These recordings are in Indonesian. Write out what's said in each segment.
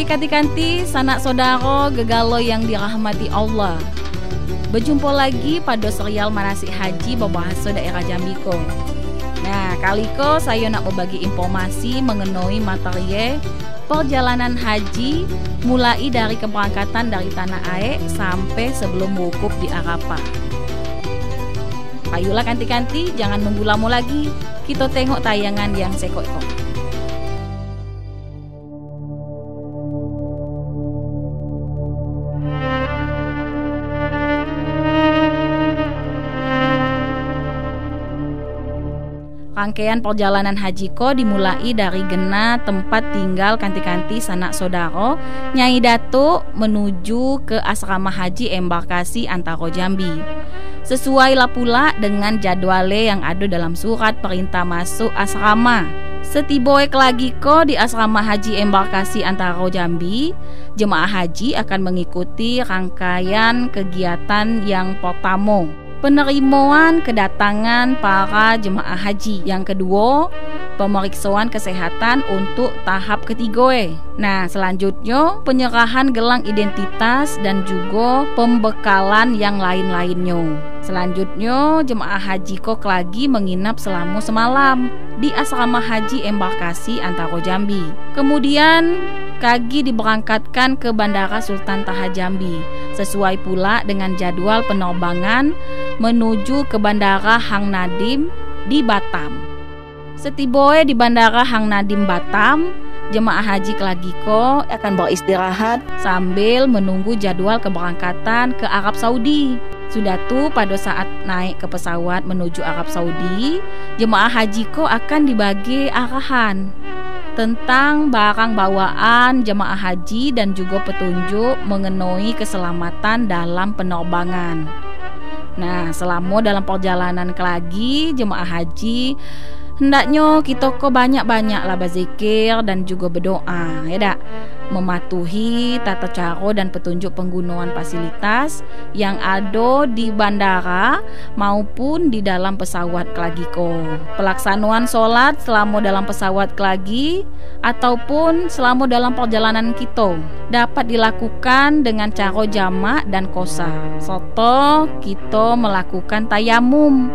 Boy kanti-kanti, sanak sodaro, gegalo yang dirahmati Allah. Berjumpa lagi pada serial Manasik Haji berbahasa daerah Jambiko. Nah, kali ko saya nak berbagi informasi mengenai materi perjalanan haji mulai dari keberangkatan dari Tanah Air sampai sebelum wukuf di Arafah. Ayolah kanti-kanti, jangan nunggu lama lagi. Kita tengok tayangan yang sekok-kok. Rangkaian perjalanan haji ko dimulai dari gena tempat tinggal kanti-kanti sanak sodaro Nyai Datuk menuju ke asrama haji embarkasi Antaro Jambi. Sesuai lah pula dengan jadwale yang ada dalam surat perintah masuk asrama. Setiboek lagi ko di asrama haji embarkasi Antaro Jambi, jemaah haji akan mengikuti rangkaian kegiatan yang pertama penerimaan kedatangan para jemaah haji. Yang kedua, pemeriksaan kesehatan untuk tahap ketiga. Nah, selanjutnya penyerahan gelang identitas dan juga pembekalan yang lain-lainnya. Selanjutnya, jemaah haji kok lagi menginap selama semalam di asrama haji embarkasi Antaro Jambi. Kemudian Kagi diberangkatkan ke Bandara Sultan Taha Jambi sesuai pula dengan jadwal penerbangan menuju ke Bandara Hang Nadim di Batam. Setiboe di Bandara Hang Nadim Batam, jemaah haji Kelagiko akan beristirahat sambil menunggu jadwal keberangkatan ke Arab Saudi. Sudah tuh pada saat naik ke pesawat menuju Arab Saudi, jemaah haji ko akan dibagi arahan tentang barang bawaan jemaah haji dan juga petunjuk mengenai keselamatan dalam penerbangan. Nah, selama dalam perjalanan ke lagi jemaah haji hendaknya kita kok banyak-banyak lah berzikir dan juga berdoa, ya dak mematuhi tata cara dan petunjuk penggunaan fasilitas yang ada di bandara maupun di dalam pesawat Klagiko. Pelaksanaan sholat selama dalam pesawat Klagi ataupun selama dalam perjalanan kita dapat dilakukan dengan cara jamak dan kosa. Soto kita melakukan tayamum.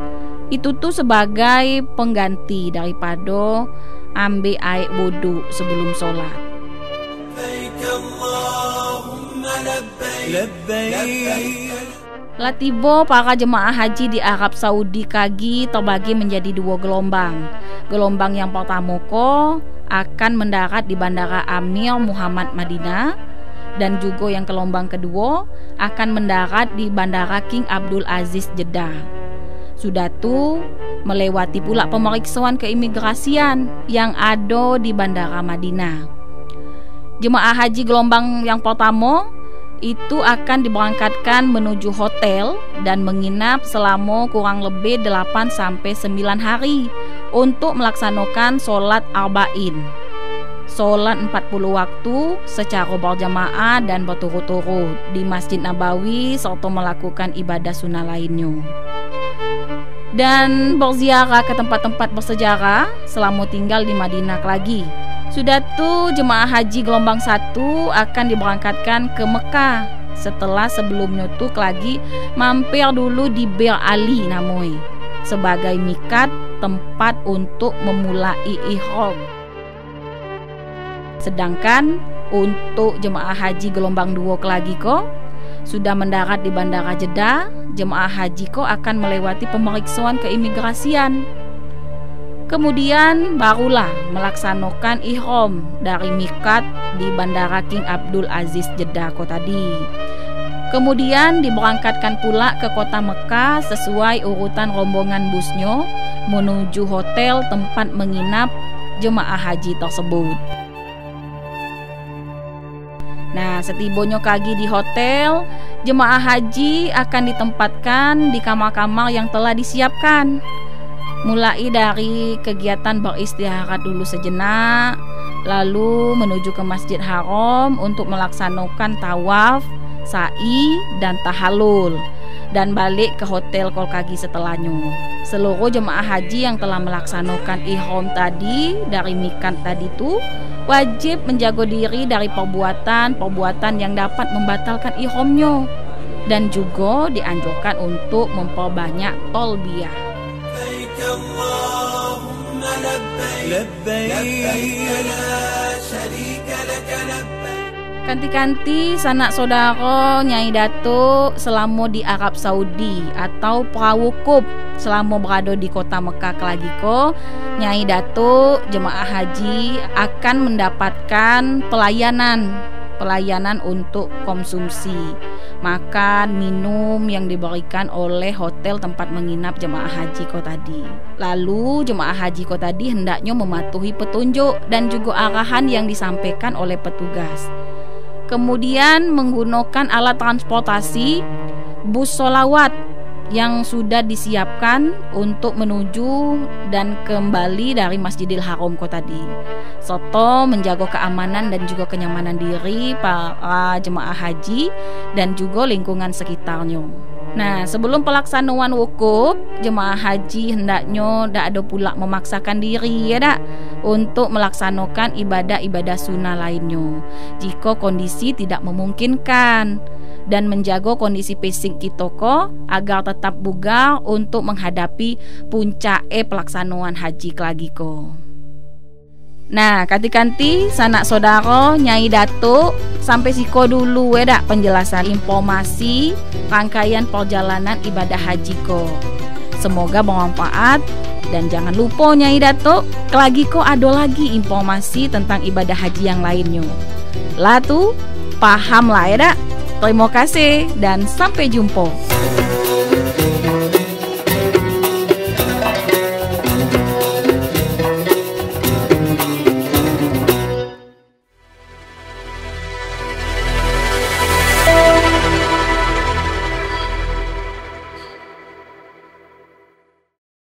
Itu tuh sebagai pengganti daripada ambil air wudhu sebelum sholat. Latibo para jemaah haji di Arab Saudi kagi terbagi menjadi dua gelombang. Gelombang yang pertama ko akan mendarat di Bandara Amir Muhammad Madinah dan juga yang gelombang kedua akan mendarat di Bandara King Abdul Aziz Jeddah. Sudah tu melewati pula pemeriksaan keimigrasian yang ada di Bandara Madinah. Jemaah haji gelombang yang pertama itu akan diberangkatkan menuju hotel dan menginap selama kurang lebih 8 sampai 9 hari untuk melaksanakan sholat arba'in. Sholat 40 waktu secara berjamaah dan berturut-turut di Masjid Nabawi serta melakukan ibadah sunnah lainnya. Dan berziarah ke tempat-tempat bersejarah selama tinggal di Madinah lagi sudah tuh jemaah haji gelombang satu akan diberangkatkan ke Mekah setelah sebelumnya tuh lagi mampir dulu di Bir Ali namoi sebagai mikat tempat untuk memulai ihram. Sedangkan untuk jemaah haji gelombang dua lagi kok sudah mendarat di Bandara Jeddah, jemaah haji kok akan melewati pemeriksaan keimigrasian Kemudian barulah melaksanakan ihram dari mikat di Bandara King Abdul Aziz Jeddah kota tadi. Kemudian diberangkatkan pula ke kota Mekah sesuai urutan rombongan busnya menuju hotel tempat menginap jemaah haji tersebut. Setibanya kagi di hotel, jemaah haji akan ditempatkan di kamar-kamar yang telah disiapkan mulai dari kegiatan beristirahat dulu sejenak, lalu menuju ke Masjid Haram untuk melaksanakan tawaf, sa'i, dan tahalul. Dan balik ke hotel Kolkagi setelahnya. Seluruh jemaah haji yang telah melaksanakan ihram tadi dari mikat tadi itu wajib menjaga diri dari perbuatan-perbuatan yang dapat membatalkan ihramnya dan juga dianjurkan untuk memperbanyak tolbiyah. Kanti-kanti sanak saudara Nyai Datuk selama di Arab Saudi atau prawukub selama berada di kota Mekah Kelagiko, Nyai Datuk jemaah haji akan mendapatkan pelayanan pelayanan untuk konsumsi makan, minum yang diberikan oleh hotel tempat menginap jemaah haji kau tadi. Lalu jemaah haji kau tadi hendaknya mematuhi petunjuk dan juga arahan yang disampaikan oleh petugas. Kemudian menggunakan alat transportasi bus solawat yang sudah disiapkan untuk menuju dan kembali dari Masjidil Haram kota tadi. Serta menjaga keamanan dan juga kenyamanan diri para jemaah haji dan juga lingkungan sekitarnya. Nah, sebelum pelaksanaan wukuf, jemaah haji hendaknya tak ada pula memaksakan diri ya tak untuk melaksanakan ibadah-ibadah sunnah lainnya. Jika kondisi tidak memungkinkan, dan menjaga kondisi fisik kita ko agar tetap bugar untuk menghadapi puncak e pelaksanaan haji lagi ko. Nah, kanti-kanti sanak saudara Nyai Datuk sampai siko dulu ya dak penjelasan informasi rangkaian perjalanan ibadah haji ko. Semoga bermanfaat dan jangan lupa Nyai Datuk, lagi ko ada lagi informasi tentang ibadah haji yang lainnya. Latu, paham lah ya? Terima kasih dan sampai jumpa.